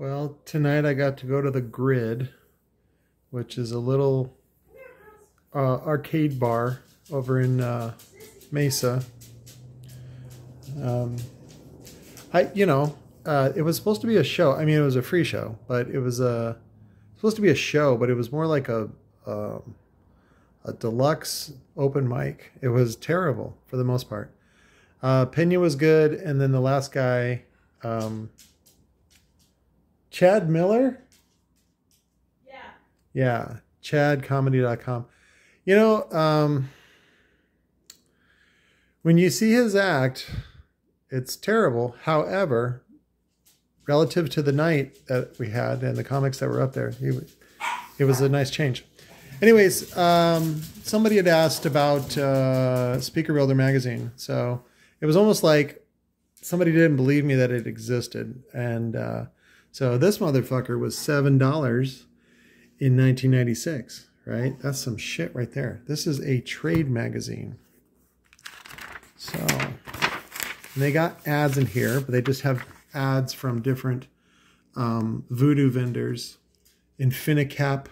Well, tonight I got to go to the Grid, which is a little uh, arcade bar over in uh, Mesa. Um, I, you know, uh, it was supposed to be a show. I mean, it was a free show, but it was a supposed to be a show, but it was more like a um, a deluxe open mic. It was terrible for the most part. Uh, Pena was good, and then the last guy. Um, Chad Miller? Yeah. Yeah, chadcomedy.com. You know, um, when you see his act, it's terrible. However, relative to the night that we had and the comics that were up there, he, it was a nice change. Anyways, um, somebody had asked about uh, Speaker Builder magazine. So it was almost like somebody didn't believe me that it existed. And uh, so this motherfucker was $7 in 1996, right? That's some shit right there. This is a trade magazine. So they got ads in here, but they just have ads from different um, voodoo vendors, Infinicap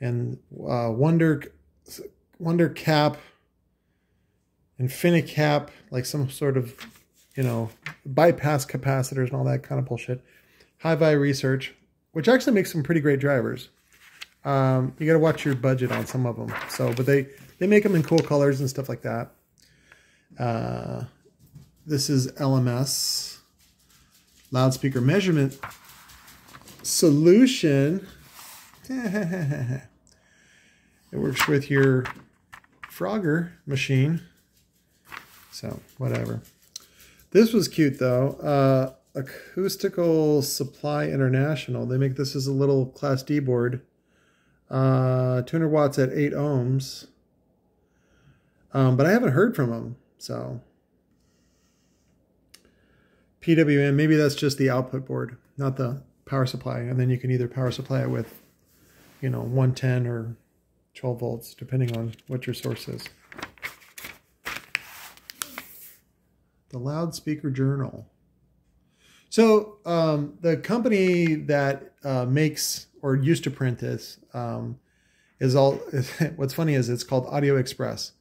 and uh, Wonder Wonder Cap, Infinicap, like some sort of, you know, bypass capacitors and all that kind of bullshit. Hi-Vi Research, which actually makes some pretty great drivers. Um, you got to watch your budget on some of them. So, but they they make them in cool colors and stuff like that. Uh, this is LMS loudspeaker measurement solution. it works with your Frogger machine. So whatever. This was cute though. Uh, Acoustical Supply International. They make this as a little Class D board. Uh, 200 watts at 8 ohms. Um, but I haven't heard from them, so. PWM, maybe that's just the output board, not the power supply. And then you can either power supply it with, you know, 110 or 12 volts, depending on what your source is. The Loudspeaker Journal. So um, the company that uh, makes or used to print this um, is all. What's funny is it's called Audio Express,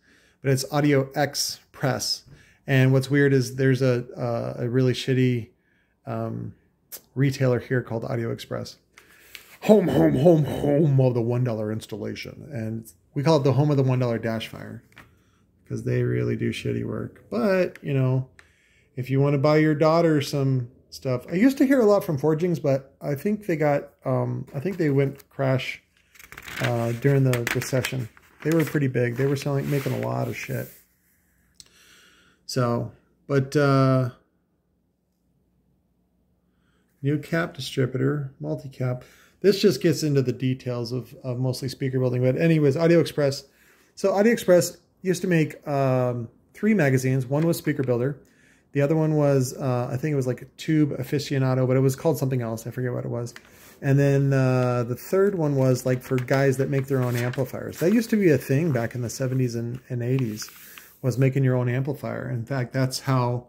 but it's Audio X Press. And what's weird is there's a uh, a really shitty um, retailer here called Audio Express. Home, home, home, home of the one dollar installation, and we call it the home of the one dollar dash fire because they really do shitty work. But you know, if you want to buy your daughter some stuff. I used to hear a lot from Forgings, but I think they got, um, I think they went crash uh, during the recession. They were pretty big. They were selling, making a lot of shit. So, but uh, new cap distributor, multi-cap. This just gets into the details of, of mostly speaker building. But anyways, Audio Express. So Audio Express used to make um, three magazines. One was Speaker Builder. The other one was, uh, I think it was like Tube Aficionado, but it was called something else. I forget what it was. And then uh, the third one was like for guys that make their own amplifiers. That used to be a thing back in the 70s and, and 80s, was making your own amplifier. In fact, that's how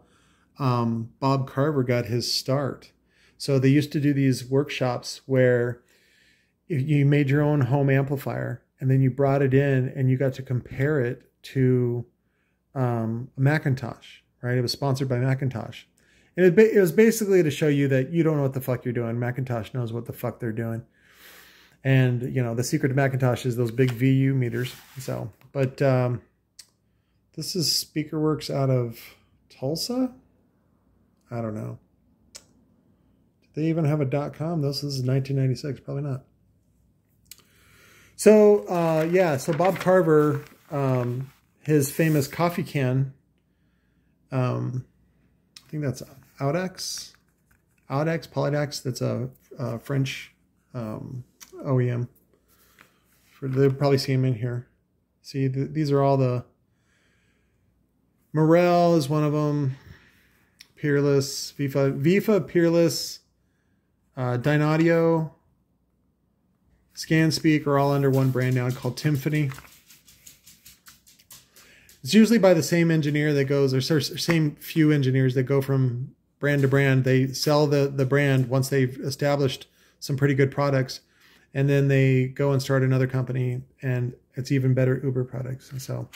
um, Bob Carver got his start. So they used to do these workshops where you made your own home amplifier and then you brought it in and you got to compare it to um, a McIntosh right? It was sponsored by McIntosh. And it, it, was basically to show you that you don't know what the fuck you're doing. McIntosh knows what the fuck they're doing. And, you know, the secret of McIntosh is those big VU meters. So, but um, this is SpeakerWorks out of Tulsa? I don't know. Did they even have a dot .com? This, this is 1996. Probably not. So, uh, yeah, so Bob Carver, um, his famous coffee can um, I think that's Audax, Audax, Polydax. That's a, a French um, OEM. For they'll probably see them in here. See, th these are all the. Morel is one of them. Peerless, Vifa, Vifa, Peerless, uh, Dynaudio, ScanSpeak are all under one brand now called Tymphany. It's usually by the same engineer that goes, or same few engineers that go from brand to brand. They sell the the brand once they've established some pretty good products, and then they go and start another company, and it's even better Uber products. And so,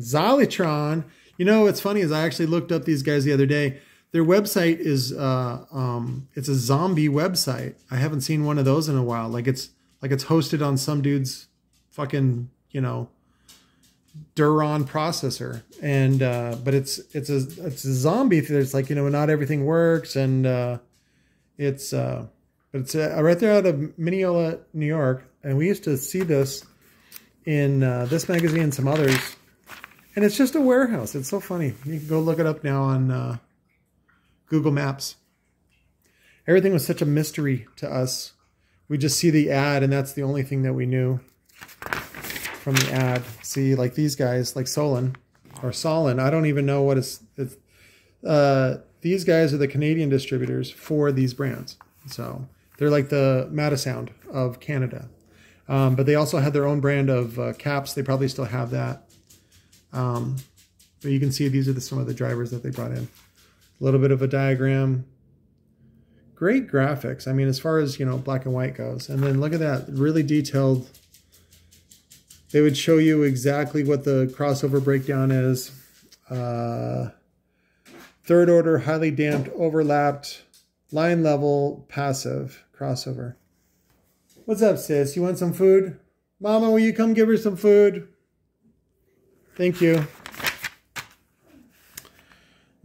Zalytron. You know, what's funny is I actually looked up these guys the other day. Their website is uh, um, it's a zombie website. I haven't seen one of those in a while. Like it's like it's hosted on some dude's fucking you know Duron processor, and uh, but it's it's a it's a zombie. There's like you know not everything works, and uh, it's uh, it's uh, right there out of Mineola, New York, and we used to see this in uh, this magazine and some others, and it's just a warehouse. It's so funny. You can go look it up now on uh, Google Maps. Everything was such a mystery to us. We just see the ad, and that's the only thing that we knew from the ad. See, like these guys, like Solen or Solen. I don't even know what it's. it's uh, these guys are the Canadian distributors for these brands. So they're like the Madisound of Canada. Um, but they also had their own brand of uh, caps. They probably still have that. Um, but you can see these are the, some of the drivers that they brought in. A little bit of a diagram. Great graphics. I mean, as far as, you know, black and white goes. And then look at that, really detailed they would show you exactly what the crossover breakdown is. Uh, third order, highly damped, overlapped, line level, passive, crossover. What's up, sis? You want some food? Mama, will you come give her some food? Thank you.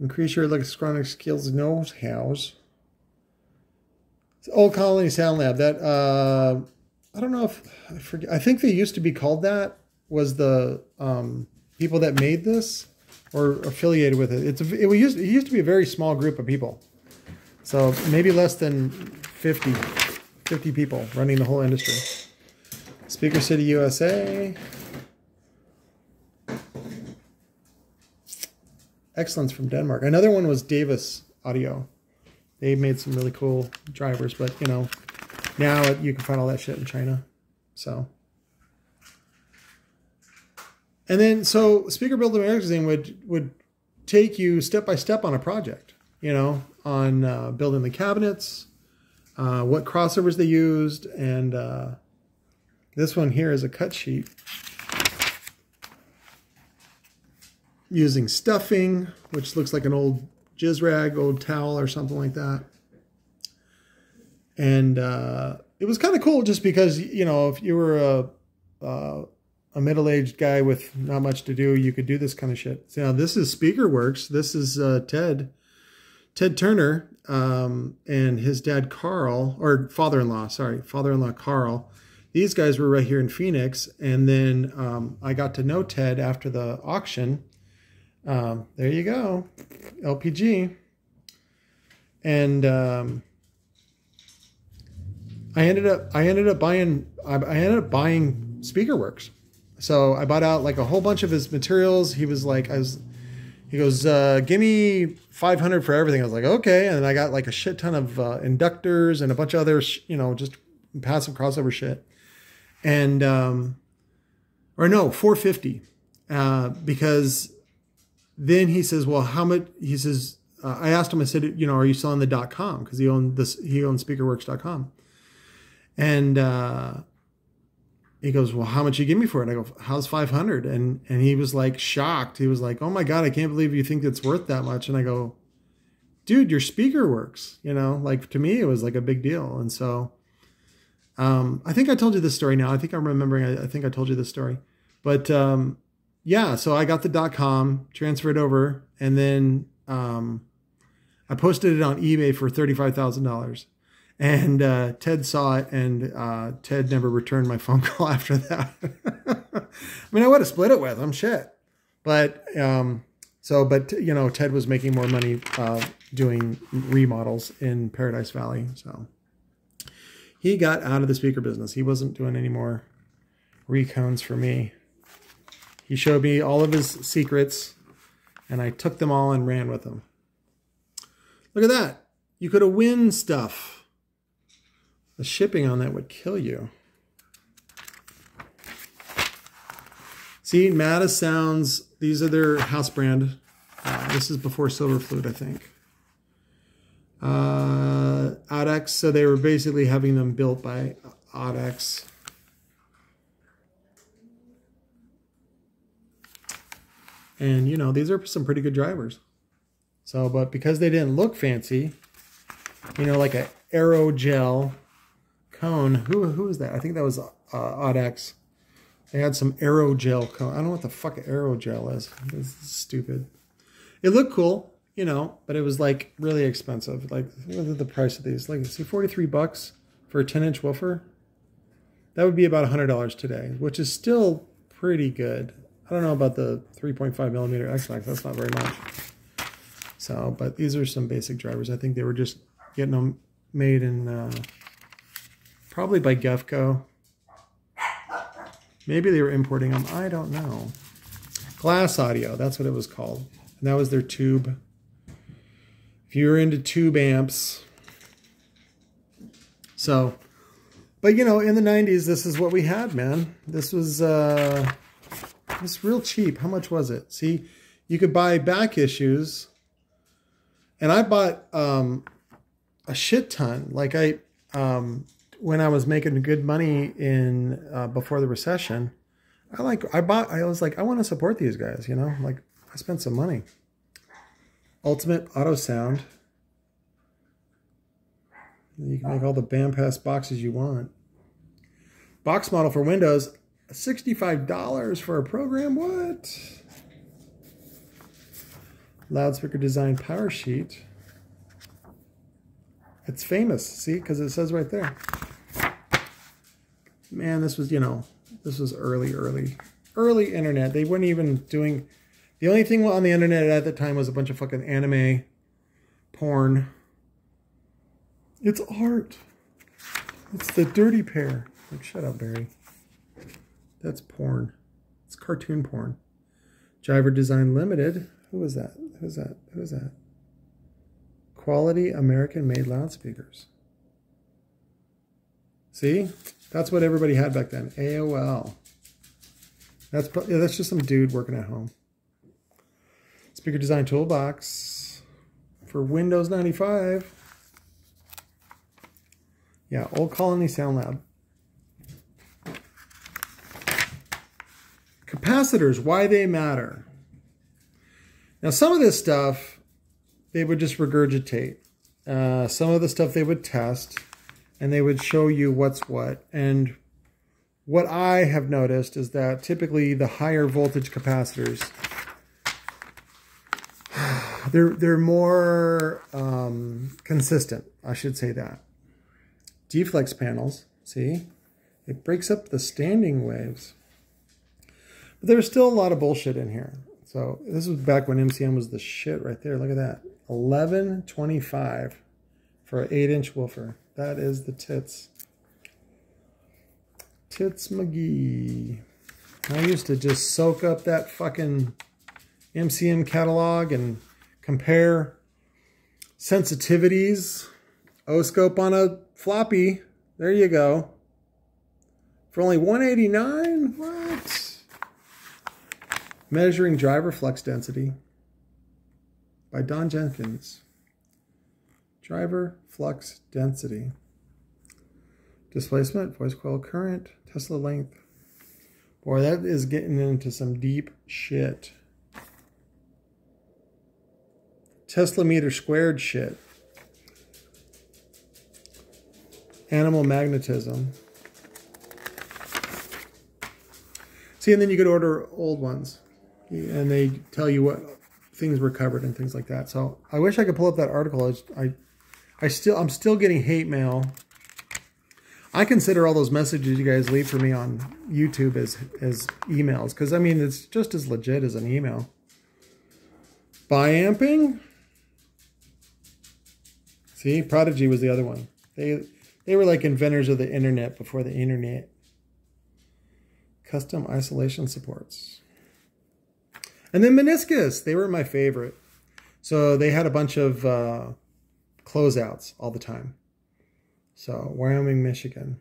Increase your electronic skills knows hows. Old Colony Sound Lab. That uh I don't know if I forget. I think they used to be called that. Was the um, people that made this or affiliated with it? It's it used it used to be a very small group of people, so maybe less than 50, 50 people running the whole industry. Speaker City USA. Excellence from Denmark. Another one was Davis Audio. They made some really cool drivers, but you know, now you can find all that shit in China. So. And then, so Speaker Builder Magazine would, would take you step by step on a project, you know, on uh, building the cabinets, uh, what crossovers they used, and uh, this one here is a cut sheet using stuffing, which looks like an old jizz rag, old towel or something like that and uh, it was kind of cool just because you know if you were a uh, a middle aged guy with not much to do, you could do this kind of shit. So now this is SpeakerWorks. This is uh, Ted Ted Turner um, and his dad Carl or father in law. Sorry, father in law Carl. These guys were right here in Phoenix, and then um, I got to know Ted after the auction. Um, there you go, LPG, and um, I ended up I ended up buying I, ended up buying SpeakerWorks. So I bought out like a whole bunch of his materials. He was like I was he goes, uh, give me 500 for everything. I was like, okay. And then I got like a shit ton of uh, inductors and a bunch of other, you know, just passive crossover shit. And, um, or no, 450. Uh, because then he says, well, how much, he says, uh, I asked him, I said, you know, are you selling the dot com? Cause he owned this, he owned speakerworks.com. And uh, he goes, well, how much you give me for it? I go, how's 500? And, and he was like shocked. He was like, oh my God, I can't believe you think it's worth that much. And I go, dude, your speaker works, you know, like to me, it was like a big deal. And so, um, I think I told you this story now. I think I'm remembering. I, I think I told you this story, but, um, yeah, so I got the dot com transferred over and then, um, I posted it on eBay for $35,000 and uh, Ted saw it, and uh, Ted never returned my phone call after that. I mean, I would have split it with him, shit. But um, so, but you know, Ted was making more money uh, doing remodels in Paradise Valley, so he got out of the speaker business. He wasn't doing any more recones for me. He showed me all of his secrets, and I took them all and ran with them. Look at that. You could have win stuff. The shipping on that would kill you. See, Madisounds, these are their house brand Uh, this is before Silver Flute, I think. Uh, Audax, so they were basically having them built by Audax. And, you know, these are some pretty good drivers. So, but because they didn't look fancy, you know, like a aerogel cone. Who who is that? I think that was uh, Audax. They had some aerogel cone. I don't know what the fuck aerogel is. It's stupid. It looked cool, you know, but it was like really expensive. Like, what is the price of these? Like, see, 43 bucks for a 10 inch woofer. That would be about $100 today, which is still pretty good. I don't know about the 3.5 millimeter X-Max. That's not very much. So, but these are some basic drivers. I think they were just getting them made in uh, probably by Gefco. Maybe they were importing them. I don't know. Glass audio. That's what it was called. And that was their tube. If you're into tube amps. So, but you know, in the 90s, this is what we had, man. This was, uh, real cheap. How much was it? See, you could buy back issues. And I bought um, a shit ton. Like I, um, when I was making good money in uh, before the recession, I like I bought. I was like, I want to support these guys. You know, like I spent some money. Ultimate Auto Sound. You can make all the Bandpass boxes you want. Box model for Windows, $65 for a program? What? Loudspeaker design power sheet. It's famous, see, because it says right there. Man, this was, you know, this was early, early, early internet. They weren't even doing, the only thing on the internet at the time was a bunch of fucking anime, porn. It's art. It's the dirty pair. Like, shut up, Barry. That's porn. It's cartoon porn. Driver Design Limited. Who is that? Who's that? Who's that? Quality American made loudspeakers. See? That's what everybody had back then. AOL. That's yeah, that's just some dude working at home. Speaker design toolbox for Windows 95. Yeah, Old Colony Sound Lab. Capacitors, why they matter. Now, some of this stuff they would just regurgitate. Uh, some of the stuff they would test and they would show you what's what. And what I have noticed is that typically the higher voltage capacitors, they're, they're more um, consistent, I should say that. D-flex panels, see? It breaks up the standing waves. But there's still a lot of bullshit in here. So this was back when MCM was the shit right there. Look at that. 1125 for an 8-inch woofer. That is the tits. Tits McGee. I used to just soak up that fucking MCM catalog and compare sensitivities. O-scope on a floppy. There you go. For only 189 What? Measuring driver flux density by Don Jenkins. Driver flux density. Displacement, voice coil current, Tesla length. Boy, that is getting into some deep shit. Tesla meter squared shit. Animal magnetism. See, and then you could order old ones and they tell you what things were covered and things like that. So I wish I could pull up that article. I, I still, I'm still getting hate mail. I consider all those messages you guys leave for me on YouTube as, as emails. Because, I mean, it's just as legit as an email. Biamping? See, Prodigy was the other one. They, they were like inventors of the internet before the internet. Custom isolation supports. And then Meniscus, they were my favorite. So they had a bunch of uh, closeouts all the time. So Wyoming, Michigan.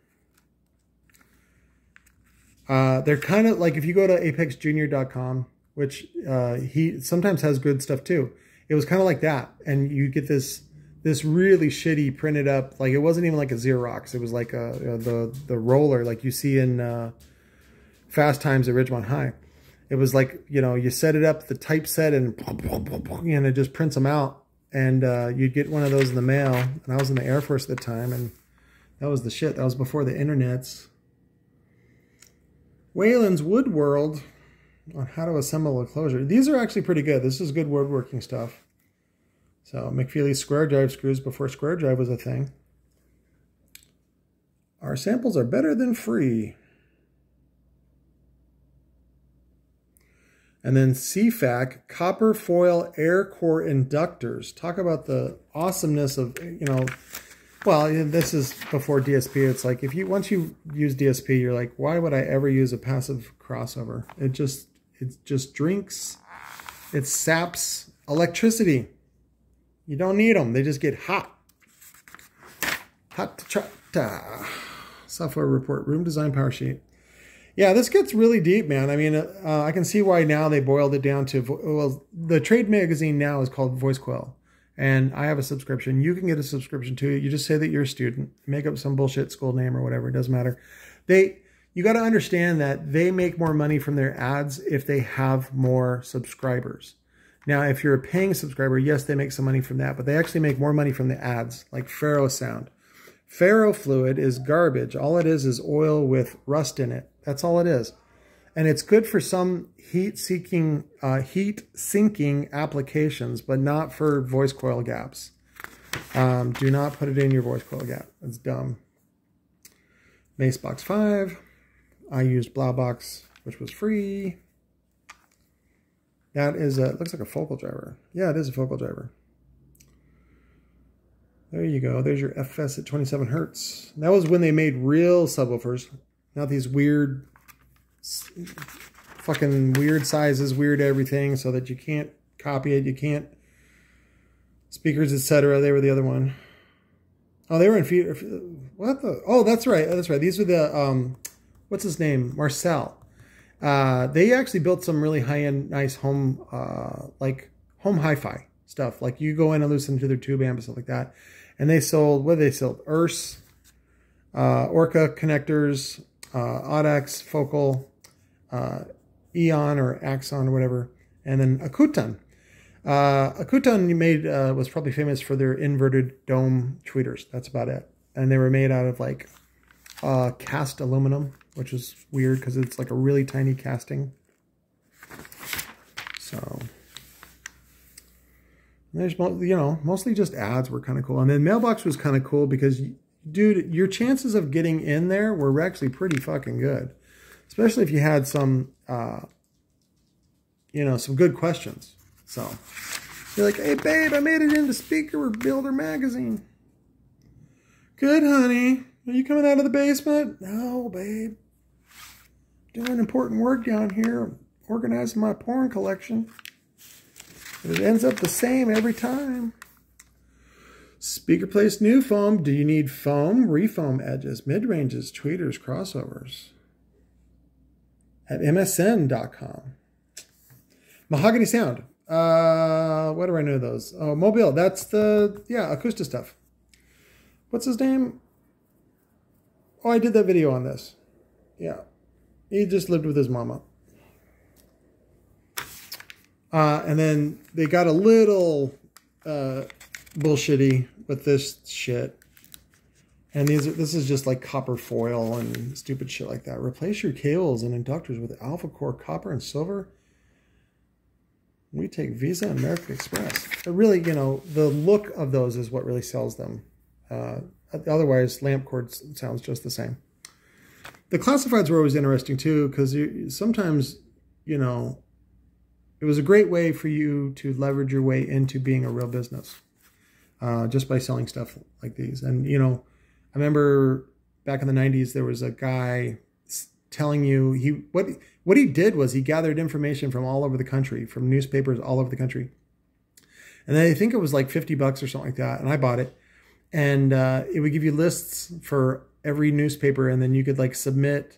Uh, they're kind of like if you go to apexjunior.com, which uh, he sometimes has good stuff too. It was kind of like that, and you get this this really shitty printed up like it wasn't even like a Xerox. It was like a, the the roller like you see in uh, Fast Times at Ridgemont High. It was like you know you set it up the typeset and and it just prints them out, and uh, you'd get one of those in the mail. And I was in the Air Force at the time, and that was the shit. That was before the internets. Wayland's Wood World on how to assemble a closure. These are actually pretty good. This is good woodworking stuff. So McFeely's square drive screws before square drive was a thing. Our samples are better than free. And then CFAC, copper foil air core inductors. Talk about the awesomeness of, you know, well, this is before DSP. It's like if you once you use DSP, you're like, why would I ever use a passive crossover? It just it just drinks, it saps electricity. You don't need them. They just get hot. Hot to Software report, room design power sheet. Yeah, this gets really deep, man. I mean, uh, I can see why now they boiled it down to, well, the trade magazine now is called Voice VoiceQuell and I have a subscription. You can get a subscription to it. You just say that you're a student, make up some bullshit school name or whatever. It doesn't matter. They, you got to understand that they make more money from their ads if they have more subscribers. Now, if you're a paying subscriber, yes, they make some money from that, but they actually make more money from the ads, like Ferro Sound. Ferro fluid is garbage. All it is is oil with rust in it. That's all it is and it's good for some heat-seeking, uh, heat-sinking applications, but not for voice coil gaps. Um, do not put it in your voice coil gap. It's dumb. Macebox 5. I used Blaubox, which was free. That is a, looks like a focal driver. Yeah, it is a focal driver. There you go. There's your FS at 27 hertz. That was when they made real subwoofers, not these weird fucking weird sizes, weird everything, so that you can't copy it. You can't speakers, etc. They were the other one. Oh, they were in what the? Oh, that's right. That's right. These are the um, what's his name? Marcel. Uh, they actually built some really high end, nice home, uh, like home hi-fi stuff. Like you go in and listen to their tube amp and stuff like that. And they sold what they sold? Urs, uh, Orca connectors, uh, Audax, Focal, uh, Eon or Axon or whatever, and then Accuton. Uh, Accuton made uh, was probably famous for their inverted dome tweeters. That's about it. And they were made out of like uh, cast aluminum, which is weird because it's like a really tiny casting. So there's you know mostly just ads were kind of cool, and then mailbox was kind of cool because dude, your chances of getting in there were actually pretty fucking good especially if you had some, uh, you know, some good questions. So you're like, hey, babe, I made it into Speaker or Builder magazine. Good, honey. Are you coming out of the basement? No, babe. Doing important work down here, organizing my porn collection. It ends up the same every time. Speaker place new foam. Do you need foam, refoam edges, mid-ranges, tweeters, crossovers? at msn.com. Mahogany Sound. Uh, what do I know those? Oh, Mobile. That's the, yeah, acoustic stuff. What's his name? Oh, I did that video on this. Yeah. He just lived with his mama. Uh, and then they got a little uh, bullshitty with this shit. And these are, this is just like copper foil and stupid shit like that. Replace your cables and inductors with alpha core copper and silver. We take Visa and American Express. But really, you know, the look of those is what really sells them. Uh, otherwise, lamp cord sounds just the same. The classifieds were always interesting too, because sometimes, you know, it was a great way for you to leverage your way into being a real business uh, just by selling stuff like these. And, you know, I remember back in the 90s, there was a guy telling you he what what he did was he gathered information from all over the country, from newspapers all over the country. And I think it was like 50 bucks or something like that. And I bought it. And uh, it would give you lists for every newspaper. And then you could like submit,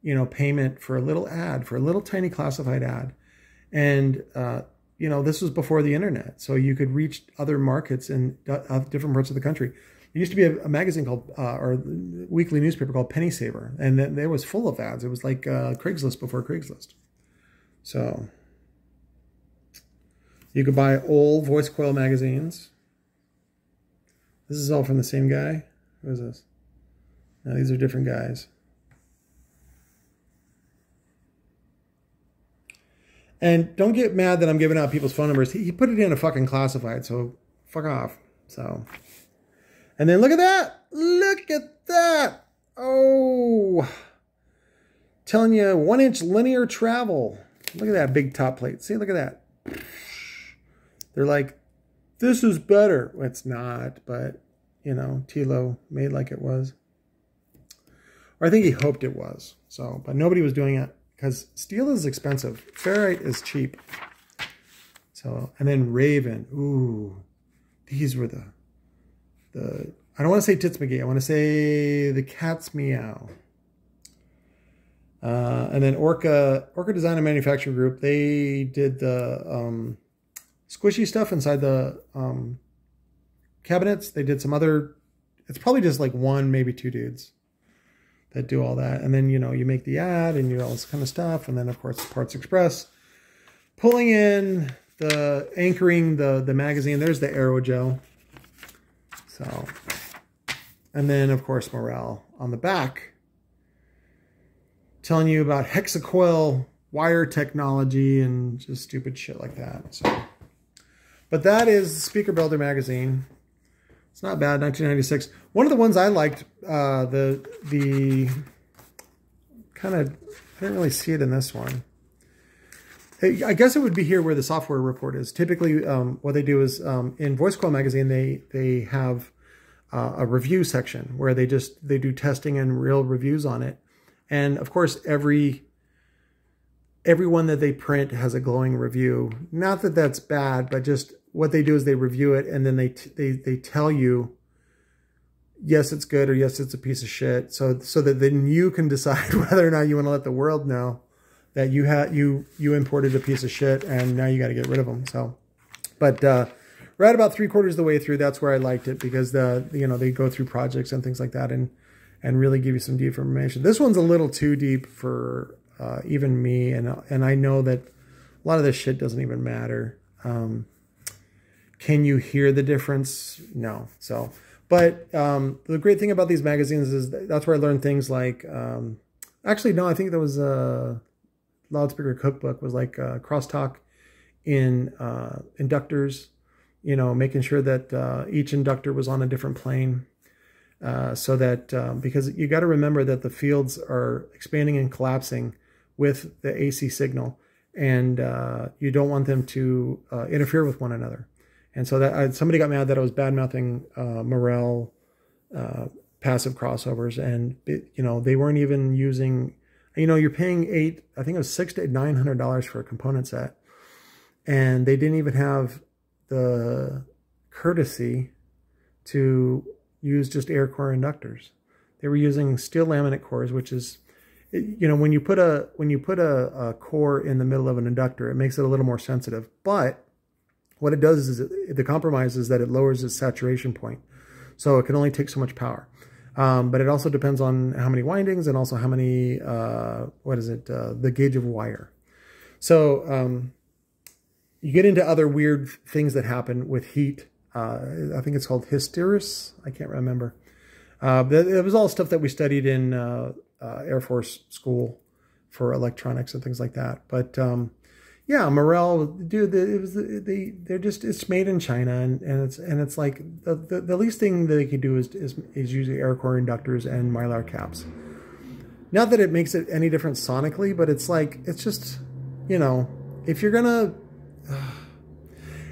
you know, payment for a little ad, for a little tiny classified ad. And, uh, you know, this was before the internet. So you could reach other markets in uh, different parts of the country. There used to be a, a magazine called, uh, or weekly newspaper called Penny Saver. And then it was full of ads. It was like uh, Craigslist before Craigslist. So you could buy old voice coil magazines. This is all from the same guy. Who is this? Now these are different guys. And don't get mad that I'm giving out people's phone numbers. He, he put it in a fucking classified, so fuck off. So, and then look at that. Look at that. Oh, telling you one inch linear travel. Look at that big top plate. See, look at that. They're like, this is better. It's not, but you know, Tilo made like it was. Or I think he hoped it was. So, but nobody was doing it because steel is expensive. Ferrite is cheap. So, and then Raven. Ooh, these were the, the, I don't want to say Tits McGee. I want to say the cat's meow. Uh, and then Orca, Orca Design and Manufacturing Group, they did the um, squishy stuff inside the um, cabinets. They did some other, it's probably just like one, maybe two dudes that do all that. And then, you know, you make the ad and you all this kind of stuff. And then, of course, Parts Express. Pulling in the, anchoring the, the magazine. There's the aerogel. So, and then, of course, Morel on the back. Telling you about hexacoil wire technology and just stupid shit like that. So, but that is Speaker Builder magazine. It's not bad, 1996. One of the ones I liked, uh, the the kind of, I didn't really see it in this one. I guess it would be here where the software report is. Typically, um, what they do is um, in Voice Coil magazine, they they have uh, a review section where they just they do testing and real reviews on it. And of course, every everyone that they print has a glowing review. Not that that's bad, but just what they do is they review it and then they they they tell you yes it's good or yes it's a piece of shit. So so that then you can decide whether or not you want to let the world know that you had you you imported a piece of shit and now you got to get rid of them so. But uh right about three quarters of the way through that's where i liked it because the you know they go through projects and things like that and and really give you some deep information. This one's a little too deep for uh even me and and i know that a lot of this shit doesn't even matter. Um can you hear the difference? No. So, but um, the great thing about these magazines is that's where I learned things like, um, actually, no, I think there was a loudspeaker cookbook was like uh, crosstalk in uh, inductors, you know, making sure that uh, each inductor was on a different plane. Uh, so that um, because you got to remember that the fields are expanding and collapsing with the AC signal, and uh, you don't want them to uh, interfere with one another. And so that I, somebody got mad that I was bad mouthing uh, Morel uh, passive crossovers, and it, you know they weren't even using. You know, you're paying eight. I think it was six to nine hundred dollars for a component set, and they didn't even have the courtesy to use just air core inductors. They were using steel laminate cores, which is, you know, when you put a when you put a, a core in the middle of an inductor, it makes it a little more sensitive, but what it does is it, the compromise is that it lowers its saturation point. So it can only take so much power. Um, but it also depends on how many windings and also how many, uh, what is it, uh, the gauge of wire. So um, you get into other weird things that happen with heat. Uh, I think it's called hysteresis. I can't remember. Uh, it was all stuff that we studied in uh, uh, Air Force school for electronics and things like that. But um, yeah, Morel, dude, it was they they're just it's made in China and, and it's and it's like the, the, the least thing that they could do is, is is use air core inductors and mylar caps. Not that it makes it any different sonically, but it's like it's just you know if you're gonna.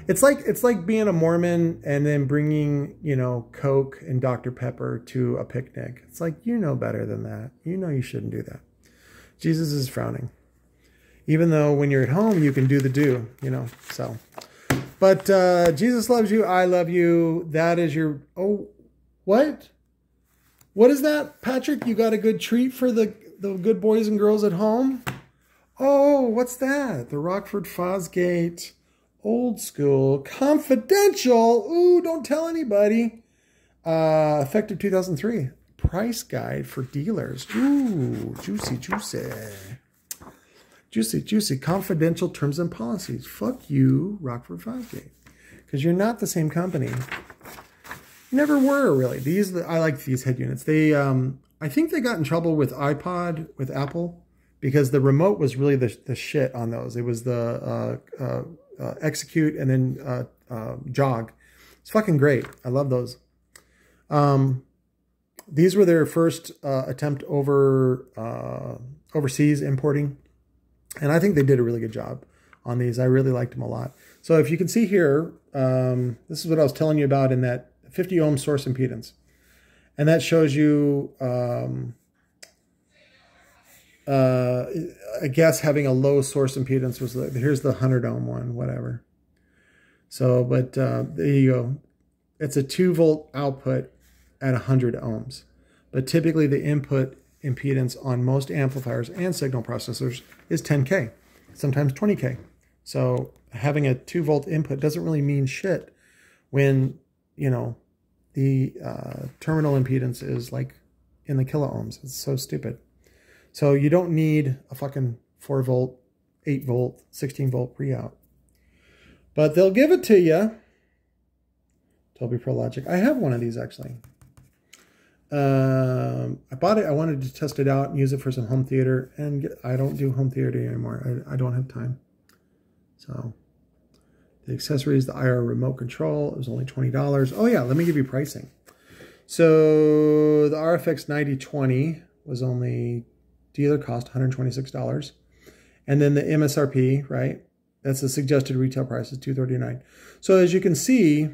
It's like it's like being a Mormon and then bringing you know Coke and Dr Pepper to a picnic. It's like you know better than that. You know you shouldn't do that. Jesus is frowning even though when you're at home, you can do the do, you know, so. But uh, Jesus loves you. I love you. That is your, oh, what? What is that, Patrick? You got a good treat for the, the good boys and girls at home? Oh, what's that? The Rockford Fosgate Old School Confidential. Ooh, don't tell anybody. Uh, effective 2003. Price guide for dealers. Ooh, juicy, juicy. Juicy, juicy. Confidential terms and policies. Fuck you, Rockford Fosgate. Because you're not the same company. You Never were, really. These, I like these head units. They, um, I think they got in trouble with iPod, with Apple, because the remote was really the, the shit on those. It was the uh, uh, uh, execute and then uh, uh, jog. It's fucking great. I love those. Um, these were their first uh, attempt over uh, overseas importing, and I think they did a really good job on these. I really liked them a lot. So if you can see here, um, this is what I was telling you about in that 50 ohm source impedance, and that shows you. Um, uh, I guess having a low source impedance was the, here's the 100 ohm one, whatever. So, but uh, there you go. It's a 2 volt output at 100 ohms. But typically the input impedance on most amplifiers and signal processors is 10K, sometimes 20K. So having a 2 volt input doesn't really mean shit when, you know, the uh, terminal impedance is like in the kilo ohms. It's so stupid. So you don't need a fucking 4 volt, 8 volt, 16 volt pre-out. But they'll give it to you. Dolby Pro Logic. I have one of these actually. Um, I bought it. I wanted to test it out and use it for some home theater. And get, I don't do home theater anymore. I, I don't have time. So the accessories, the IR remote control, it was only $20. Oh yeah, let me give you pricing. So the RFX 9020 was only dealer cost $126. And then the MSRP, right? That's the suggested retail price is 239. So as you can see,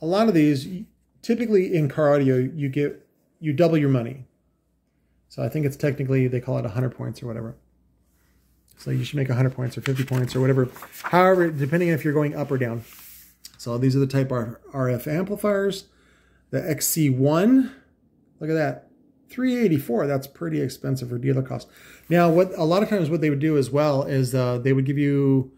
a lot of these, typically in car audio, you get you double your money. So I think it's technically they call it 100 points or whatever. So you should make 100 points or 50 points or whatever. However, depending if you're going up or down. So these are the type R RF amplifiers. The XC1, look at that. 384 that's pretty expensive for dealer cost now what a lot of times what they would do as well is uh, they would give you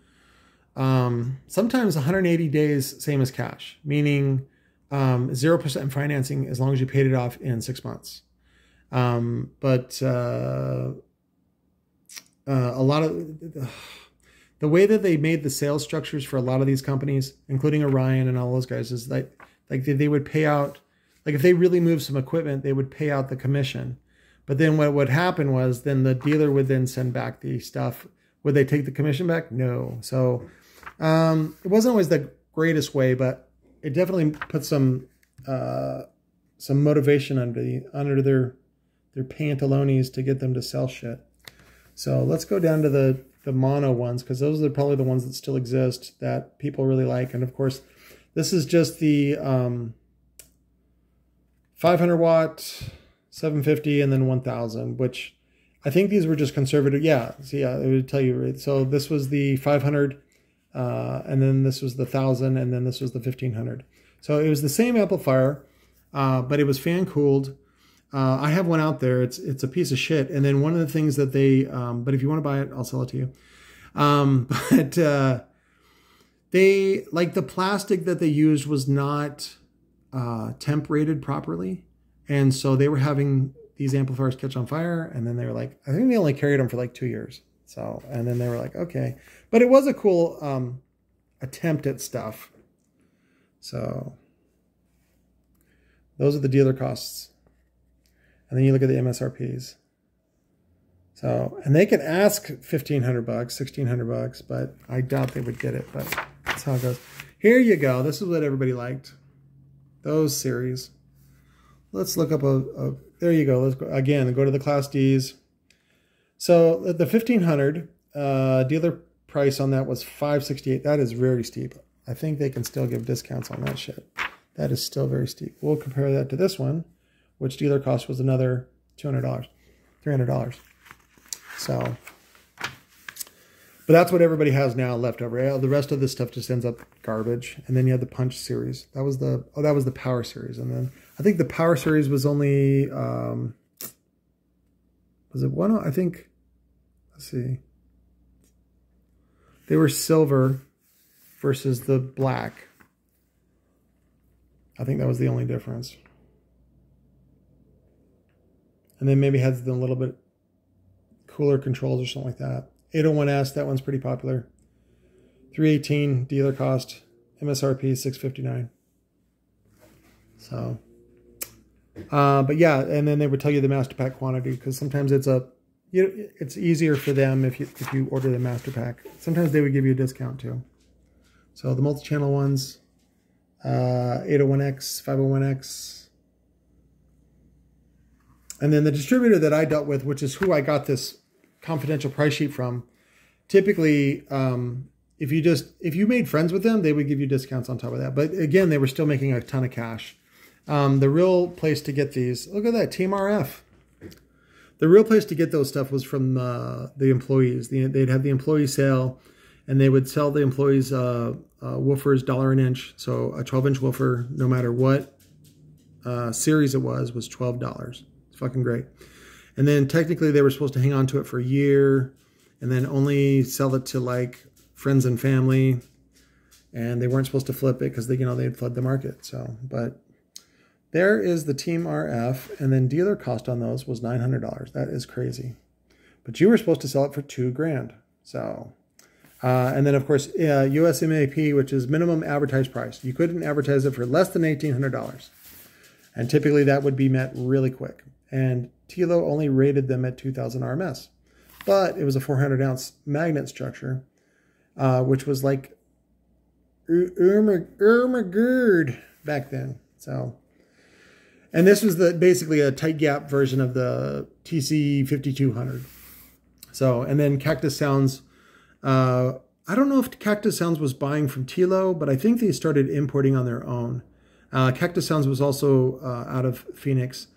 um, sometimes 180 days same as cash meaning um, 0% financing as long as you paid it off in six months um, but uh, uh, a lot of the way that they made the sales structures for a lot of these companies including orion and all those guys is that like they would pay out like if they really moved some equipment, they would pay out the commission. But then what would happen was then the dealer would then send back the stuff. Would they take the commission back? No. So um, it wasn't always the greatest way, but it definitely put some uh, some motivation under the under their their pantalones to get them to sell shit. So let's go down to the the mono ones because those are probably the ones that still exist that people really like. And of course, this is just the um, 500 watt, 750, and then 1000, which I think these were just conservative. Yeah, so yeah, it would tell you. Right? So this was the 500, uh, and then this was the 1000, and then this was the 1500. So it was the same amplifier, uh, but it was fan cooled. Uh, I have one out there. It's it's a piece of shit. And then one of the things that they, um, but if you want to buy it, I'll sell it to you. Um, but uh, they like the plastic that they used was not uh, temp rated properly. And so they were having these amplifiers catch on fire. And then they were like, I think they only carried them for like two years. So, and then they were like, okay. But it was a cool um, attempt at stuff. So those are the dealer costs. And then you look at the MSRPs. So, and they can ask 1500 bucks, 1600 bucks, but I doubt they would get it, but that's how it goes. Here you go. This is what everybody liked those series. Let's look up a, a there you go. Let's go again, go to the class Ds. So the 1500 uh, dealer price on that was 568. That is very steep. I think they can still give discounts on that shit. That is still very steep. We'll compare that to this one, which dealer cost was another $200, $300. So but that's what everybody has now left over. The rest of this stuff just ends up garbage. And then you had the Punch series. That was the oh, that was the Power series. And then I think the Power series was only um, was it one? I think. Let's see. They were silver versus the black. I think that was the only difference. And then maybe had a little bit cooler controls or something like that. 801S, that one's pretty popular. 318 dealer cost, MSRP 659. So, uh, but yeah, and then they would tell you the master pack quantity because sometimes it's a, you it's easier for them if you if you order the master pack. Sometimes they would give you a discount too. So the multi-channel ones, uh, 801X, 501X, and then the distributor that I dealt with, which is who I got this confidential price sheet from, typically, um, if you just if you made friends with them, they would give you discounts on top of that. But again, they were still making a ton of cash. Um, the real place to get these, look at that, Team RF. The real place to get those stuff was from uh, the employees. The, they'd have the employee sale, and they would sell the employees uh, uh, woofers dollar an inch. So a 12 inch woofer, no matter what uh, series it was, was $12. It's fucking great. And then technically they were supposed to hang on to it for a year and then only sell it to like friends and family. And they weren't supposed to flip it because they, you know, they'd flood the market. So, but there is the Team RF, and then dealer cost on those was $900. That is crazy. But you were supposed to sell it for two grand. So, uh, and then of course, uh, USMAP, which is minimum advertised price. You couldn't advertise it for less than $1,800. And typically that would be met really quick. And Tilo only rated them at 2000 RMS. But it was a 400 ounce magnet structure, uh, which was like Irma, Irma Gerd back then. So, and this was the basically a tight gap version of the TC 5200. So, and then Cactus Sounds, uh, I don't know if Cactus Sounds was buying from Tilo, but I think they started importing on their own. Uh, Cactus Sounds was also uh, out of Phoenix,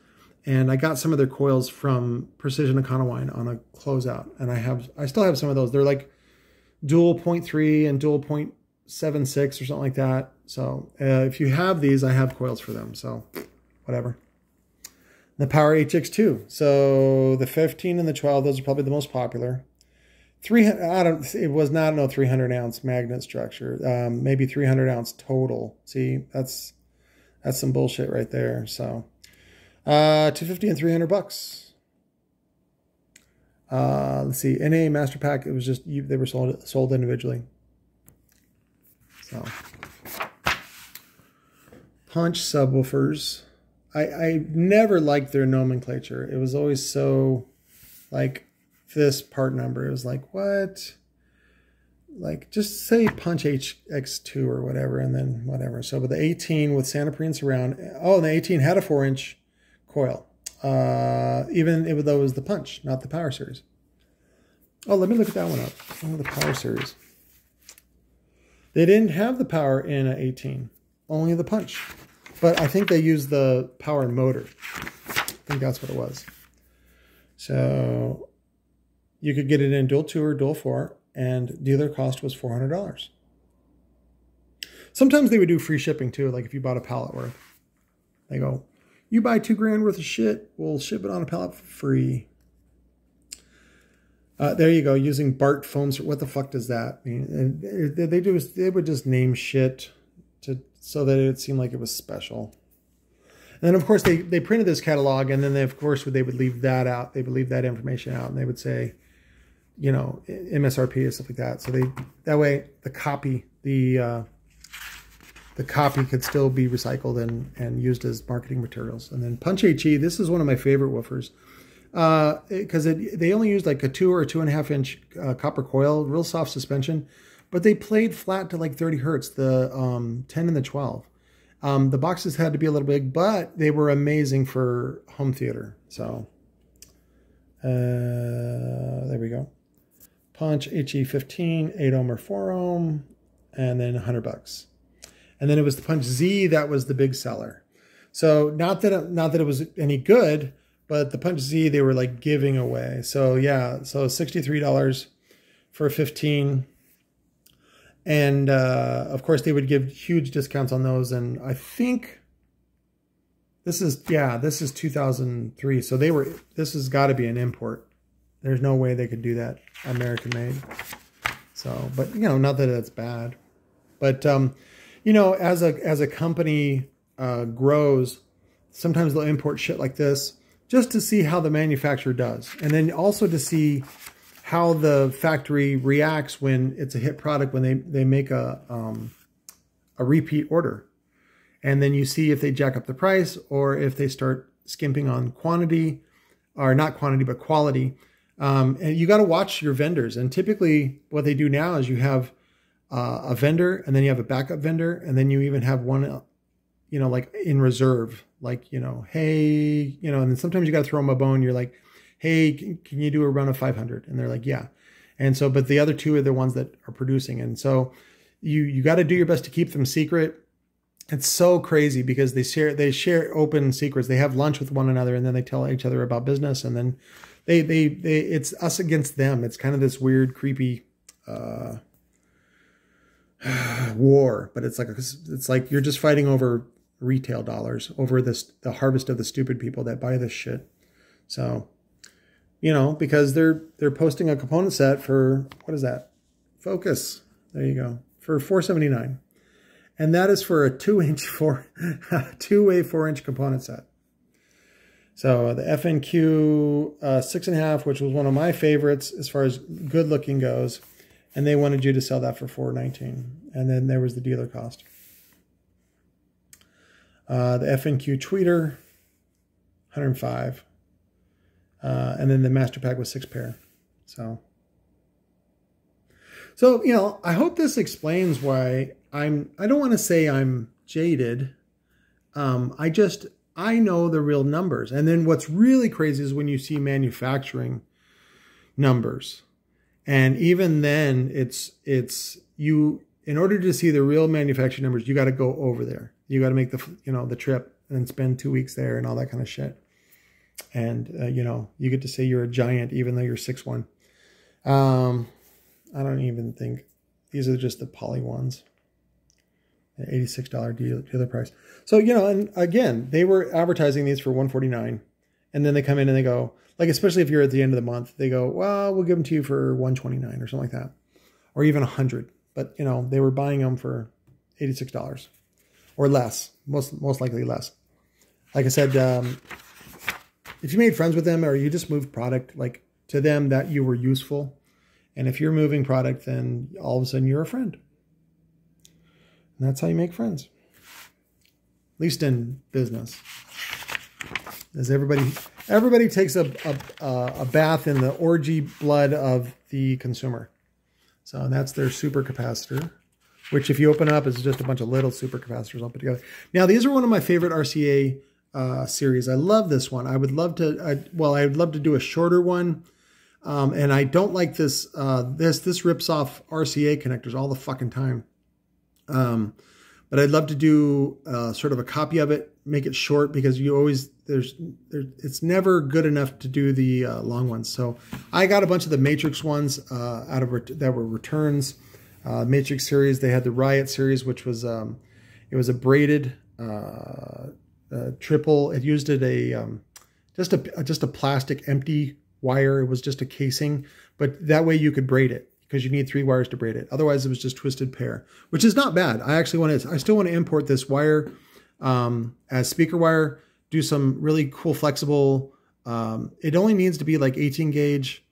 and I got some of their coils from Precision Econowind on a closeout, and I have I still have some of those. They're like dual 0.3 and dual 0.76 or something like that. So uh, if you have these, I have coils for them. So whatever. The Power HX2. So the 15 and the 12, those are probably the most popular. 300, I don't, it was not no 300 ounce magnet structure. Um, maybe 300 ounce total. See, that's, that's some bullshit right there. So, uh, 250 and 300 bucks. Uh, let's see, NA Master Pack, it was just, they were sold, sold individually. So, punch subwoofers. I, I never liked their nomenclature. It was always so like this part number. It was like, what? Like, just say punch HX2 or whatever, and then whatever. So, but the 18 with Santoprene surround, oh, and the 18 had a four inch coil, uh, even though it was the punch, not the power series. Oh, let me look at that one up. Oh, the power series. They didn't have the power in an 18, only the punch. But I think they used the power motor. I think that's what it was. So you could get it in dual two or dual four, and dealer cost was $400. Sometimes they would do free shipping too, like if you bought a pallet worth. They go, you buy two grand worth of shit, we'll ship it on a pallet for free. Uh, there you go, using Bart phones. What the fuck does that mean? They, do. They would just name shit to so that it seemed like it was special. And then of course they, they printed this catalog and then they, of course they would leave that out. They would leave that information out and they would say, you know, MSRP and stuff like that. So they that way the copy, the uh, the copy could still be recycled and, and used as marketing materials. And then Punch HE, this is one of my favorite woofers. Because uh, they only used like a two or two and a half inch uh, copper coil, real soft suspension but they played flat to like 30 hertz, the um, 10 and the 12. Um, the boxes had to be a little big, but they were amazing for home theater. So uh, there we go. Punch HE15, 8 ohm or 4 ohm, and then 100 bucks. And then it was the Punch Z that was the big seller. So not that it, not that it was any good, but the Punch Z they were like giving away. So yeah, so $63 for 15 and uh, of course, they would give huge discounts on those. And I think this is, yeah, this is 2003. So they were, this has got to be an import. There's no way they could do that American made. So but you know, not that it's bad, but um, you know, as a as a company uh, grows, sometimes they'll import shit like this just to see how the manufacturer does, and then also to see how the factory reacts when it's a hit product when they they make a um, a repeat order, and then you see if they jack up the price or if they start skimping on quantity, or not quantity but quality. Um, and you got to watch your vendors. And typically, what they do now is you have uh, a vendor, and then you have a backup vendor, and then you even have one, you know, like in reserve. Like you know, hey, you know, and then sometimes you got to throw them a bone. You're like, hey, can, you do a run of 500? And they're like, yeah. And so, but the other two are the ones that are producing. And so you, you got to do your best to keep them secret. It's so crazy because they share, they share open secrets. They have lunch with one another and then they tell each other about business. And then they, they, they, it's us against them. It's kind of this weird, creepy, uh, war, but it's like, it's like you're just fighting over retail dollars over this, the harvest of the stupid people that buy this shit. So, you know, because they're they're posting a component set for what is that? Focus. There you go. For 479. And that is for a two inch four two way four inch component set. So the FNQ uh, six and a half, which was one of my favorites as far as good looking goes, and they wanted you to sell that for 419. And then there was the dealer cost. Uh, the FNQ tweeter, 105. Uh, and then the master pack was six pair. So, so you know, I hope this explains why I'm. I don't want to say I'm jaded. Um, I just I know the real numbers. And then what's really crazy is when you see manufacturing numbers, and even then, it's it's you. In order to see the real manufacturing numbers, you got to go over there. You got to make the you know the trip and spend two weeks there and all that kind of shit and uh, you know you get to say you're a giant even though you're six one. Um, I don't even think these are just the poly ones. $86 deal, dealer price. So, you know, and again, they were advertising these for 149 and then they come in and they go, like, especially if you're at the end of the month, they go, well, we'll give them to you for 129 or something like that, or even 100. But, you know, they were buying them for $86 or less, most, most likely less. Like I said, um, if you made friends with them or you just moved product like to them that you were useful, and if you're moving product, then all of a sudden you're a friend. And that's how you make friends. At least in business. As everybody everybody takes a, a, a bath in the orgy blood of the consumer. So that's their super capacitor, which if you open up is just a bunch of little super capacitors all put together. Now these are one of my favorite RCA uh, series. I love this one. I would love to, I, well, I would love to do a shorter one. Um, and I don't like this, uh, this, this rips off RCA connectors all the fucking time. Um, but I'd love to do uh, sort of a copy of it, make it short because you always, there's, there, it's never good enough to do the uh, long ones. So I got a bunch of the Matrix ones uh, out of, that were returns. Uh, Matrix series, they had the Riot series, which was, um, it was a braided, uh, triple. It used it a um, just a just a plastic empty wire. It was just a casing, but that way you could braid it because you need three wires to braid it. Otherwise, it was just twisted pair, which is not bad. I actually want to. I still want to import this wire um, as speaker wire. Do some really cool flexible. Um, it only needs to be like 18 gauge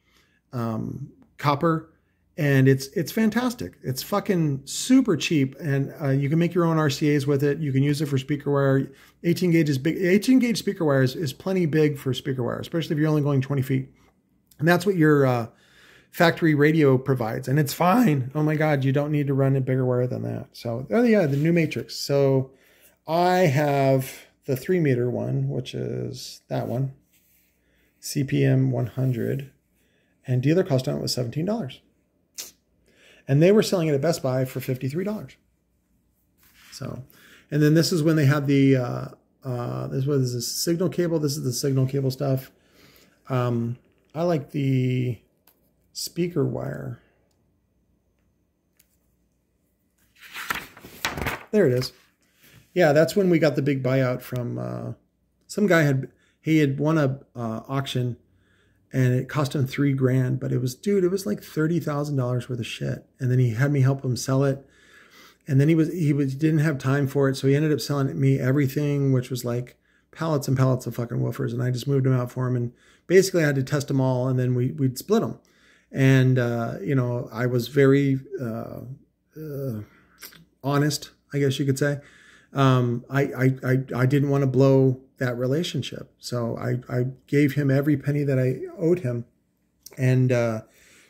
um, copper and it's it's fantastic. It's fucking super cheap, and uh, you can make your own RCA's with it. You can use it for speaker wire. 18 gauge is big. 18 gauge speaker wire is, is plenty big for speaker wire, especially if you're only going 20 feet, and that's what your uh, factory radio provides, and it's fine. Oh my god, you don't need to run a bigger wire than that. So oh yeah, the new Matrix. So I have the three meter one, which is that one, CPM 100, and dealer cost on it was seventeen dollars and they were selling it at Best Buy for $53. So, and then this is when they had the, uh, uh, this was the signal cable. This is the signal cable stuff. Um, I like the speaker wire. There it is. Yeah, that's when we got the big buyout from uh, some guy had he had won a uh, auction and it cost him three grand. But it was, dude, it was like thirty thousand dollars worth of shit. And then he had me help him sell it, and then he was he was didn't have time for it, so he ended up selling me everything, which was like pallets and pallets of fucking woofers, and I just moved them out for him, and basically I had to test them all, and then we we'd split them, and uh, you know I was very uh, uh, honest, I guess you could say. Um, I, I I I didn't want to blow that relationship, so I I gave him every penny that I owed him, and uh,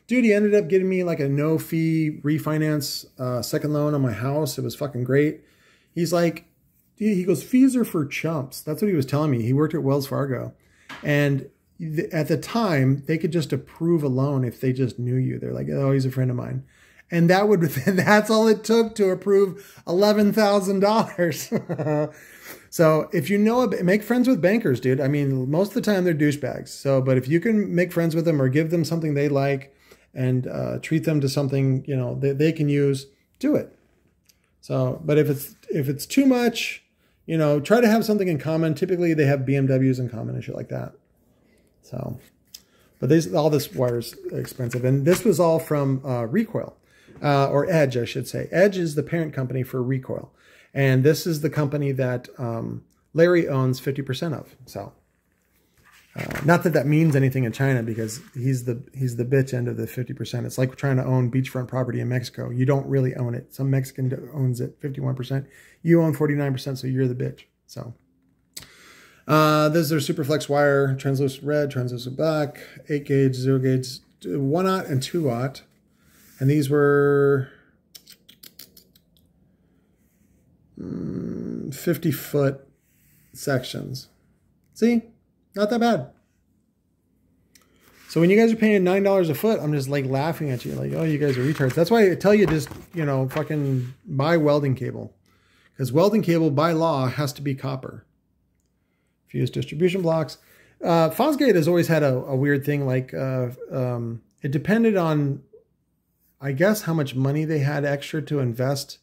dude, he ended up getting me like a no fee refinance uh, second loan on my house. It was fucking great. He's like, dude, he goes, fees are for chumps. That's what he was telling me. He worked at Wells Fargo. And th- at the time, they could just approve a loan if they just knew you. They're like, oh, he's a friend of mine. And that would, that's all it took to approve $11,000. so if you know, make friends with bankers, dude. I mean, most of the time they're douchebags. So, but if you can make friends with them or give them something they like and uh, treat them to something, you know, they, they can use, do it. So, but if it's, if it's too much, you know, try to have something in common. Typically, they have BMWs in common and shit like that. So, but these all this wire is expensive, and this was all from uh, Recoil uh, or Edge, I should say. Edge is the parent company for Recoil, and this is the company that um, Larry owns fifty percent of. So. Uh, not that that means anything in China because he's the he's the bitch end of the 50%. It's like trying to own beachfront property in Mexico. You don't really own it. Some Mexican owns it 51%. You own 49%, so you're the bitch. So uh, this is their Superflex wire, translucent red, translucent black, 8 gauge, 0 gauge, 1 aught and 2 aught. And these were mm, 50 foot sections. See? Not that bad. So when you guys are paying nine dollars a foot, I'm just like laughing at you, like, oh, you guys are retards. That's why I tell you just, you know, fucking buy welding cable, because welding cable by law has to be copper. Fuse distribution blocks. Uh, Fosgate has always had a, a weird thing. Like uh, um, it depended on, I guess, how much money they had extra to invest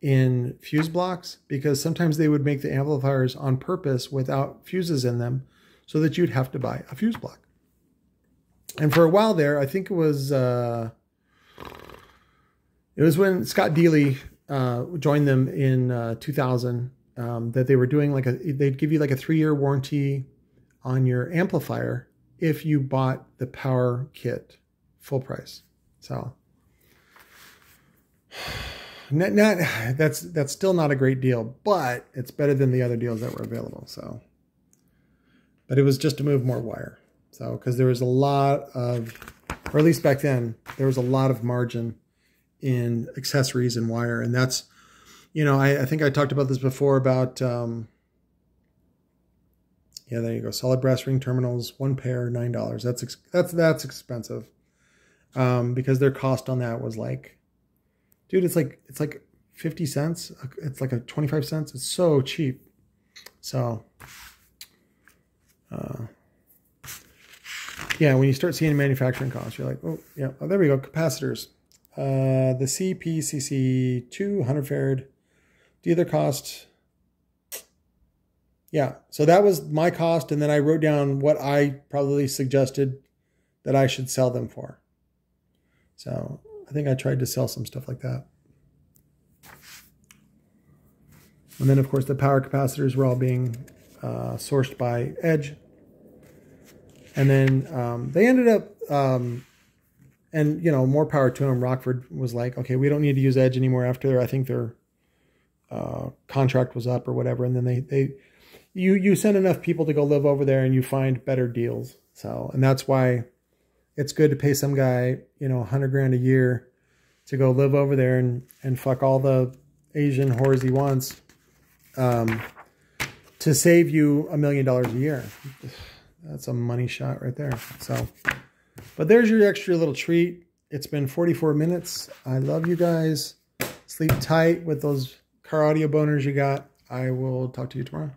in fuse blocks, because sometimes they would make the amplifiers on purpose without fuses in them so that you'd have to buy a fuse block. And for a while there, I think it was uh, it was when Scott Deely uh, joined them in uh, 2000 um, that they were doing like a they'd give you like a three year warranty on your amplifier if you bought the power kit full price. So not, not, that's that's still not a great deal, but it's better than the other deals that were available. So but it was just to move more wire. So, because there was a lot of, or at least back then, there was a lot of margin in accessories and wire. And that's, you know, I, I think I talked about this before about, um, yeah, there you go. Solid brass ring terminals, one pair, $9. That's, that's, that's expensive. Um, because their cost on that was like, dude, it's like, it's like 50 cents. It's like a 25 cents. It's so cheap. So, uh, yeah, when you start seeing manufacturing costs, you're like, oh, yeah, oh, there we go, capacitors. Uh, the CPCC 200 farad, the other cost, yeah, so that was my cost, and then I wrote down what I probably suggested that I should sell them for. So I think I tried to sell some stuff like that. And then, of course, the power capacitors were all being uh, sourced by Edge. And then um, they ended up, um, and you know, more power to them. Rockford was like, okay, we don't need to use Edge anymore after I think their uh, contract was up or whatever. And then they they you you send enough people to go live over there, and you find better deals. So, and that's why it's good to pay some guy, you know, a hundred grand a year to go live over there and and fuck all the Asian whores he wants. Um, to save you a million dollars a year. That's a money shot right there. So, but there's your extra little treat. It's been 44 minutes. I love you guys. Sleep tight with those car audio boners you got. I will talk to you tomorrow.